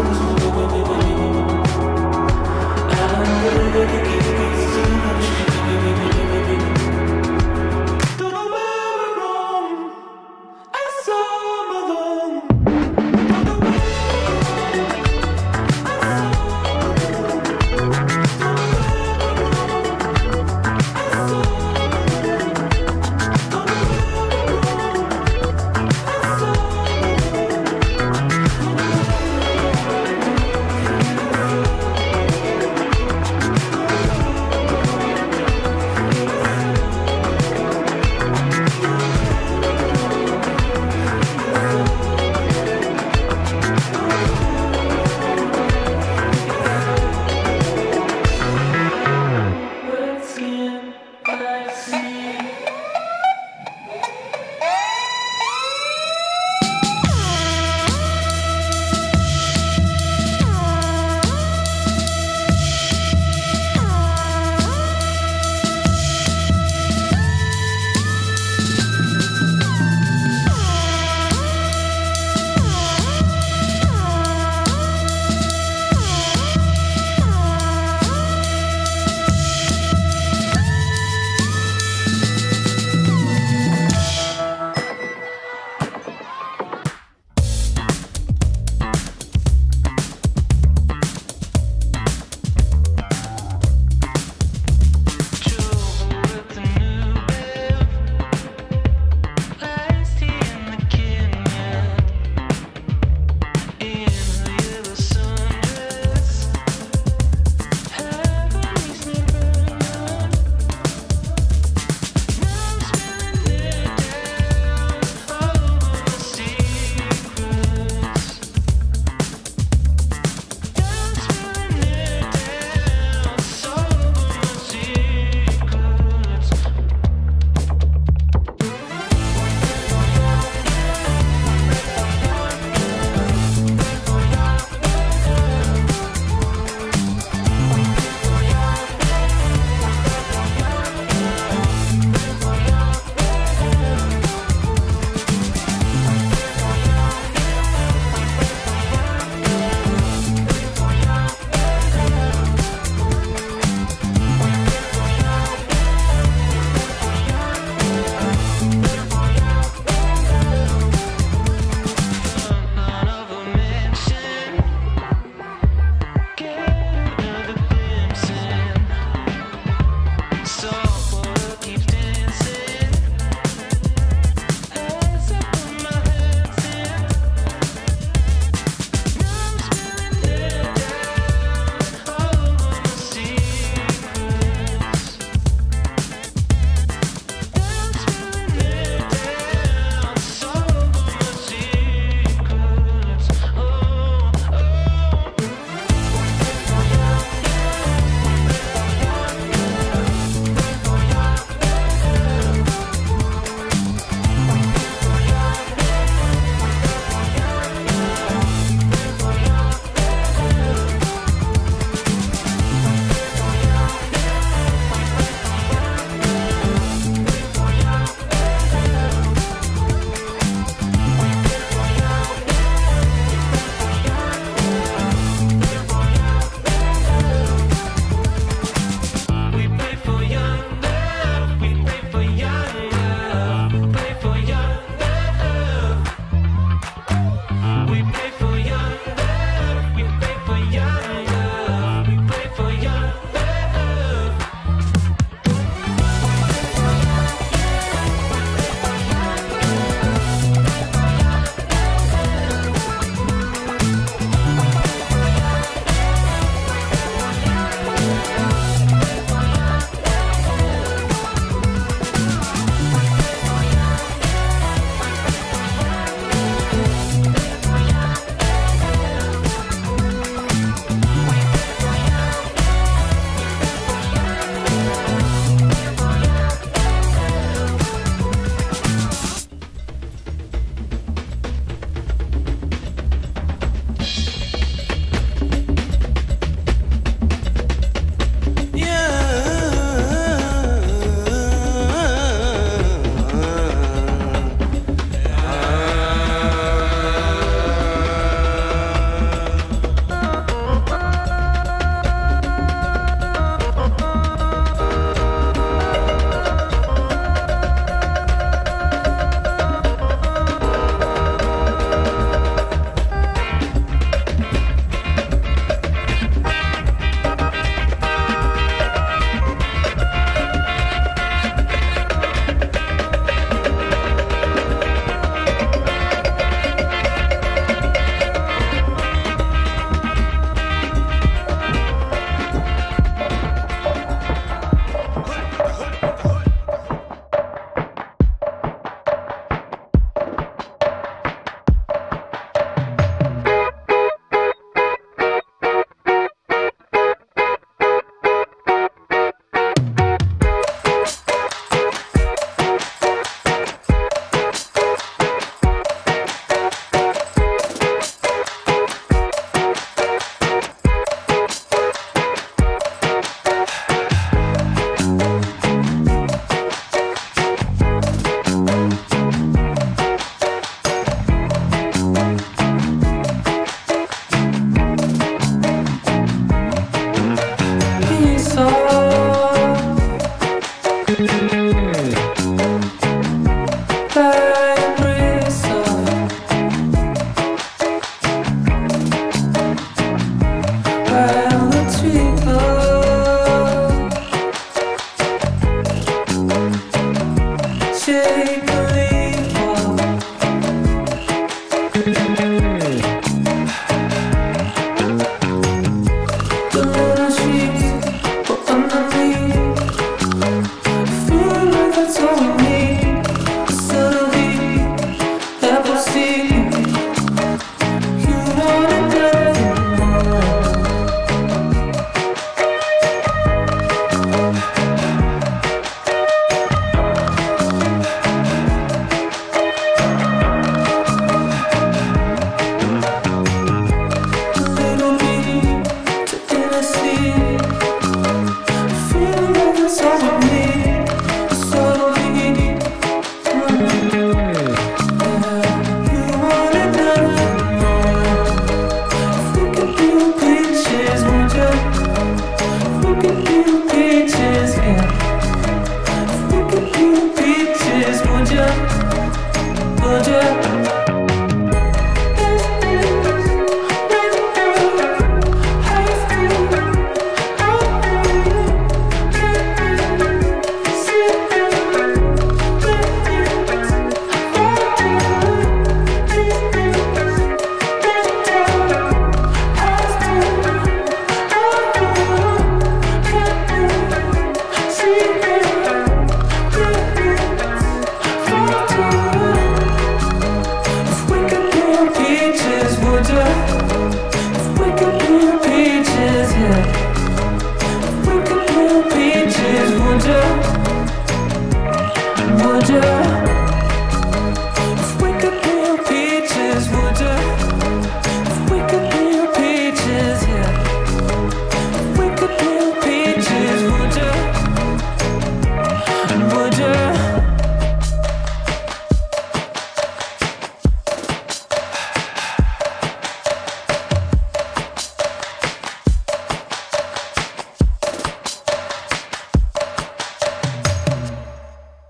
아